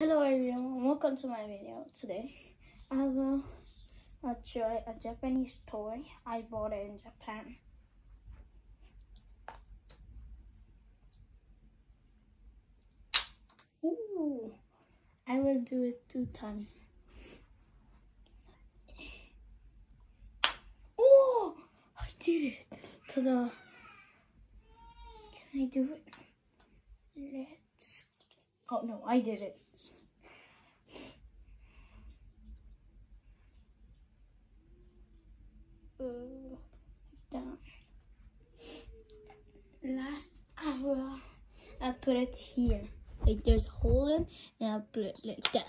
Hello everyone, welcome to my video. Today I will try a Japanese toy. I bought it in Japan. Ooh, I will do it two times. Oh, I did it. Ta-da. Can I do it? Let's, oh no, I did it. Uh, down. Last, I will, I put it here. Like there's a hole in, and I'll put it like that.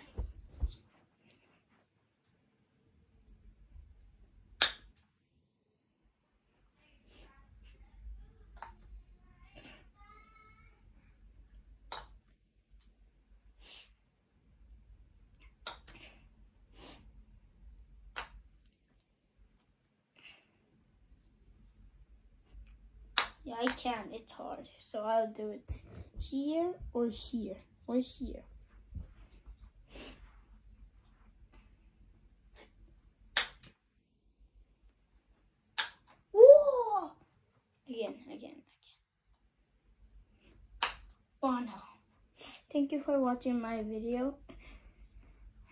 Yeah, I can. It's hard. So I'll do it here or here or here. Whoa! Again, again, again. Oh no. Thank you for watching my video.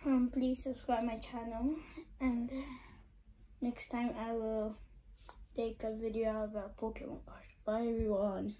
Um, please subscribe my channel and uh, next time I will take a video about Pokemon cards. Bye everyone.